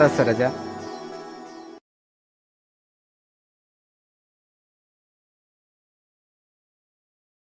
बनारस से